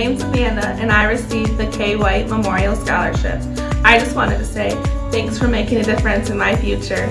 name's Amanda uh, and I received the Kay White Memorial Scholarship. I just wanted to say thanks for making a difference in my future.